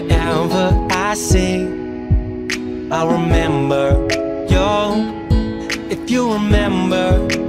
wherever I see, I'll remember you. If you remember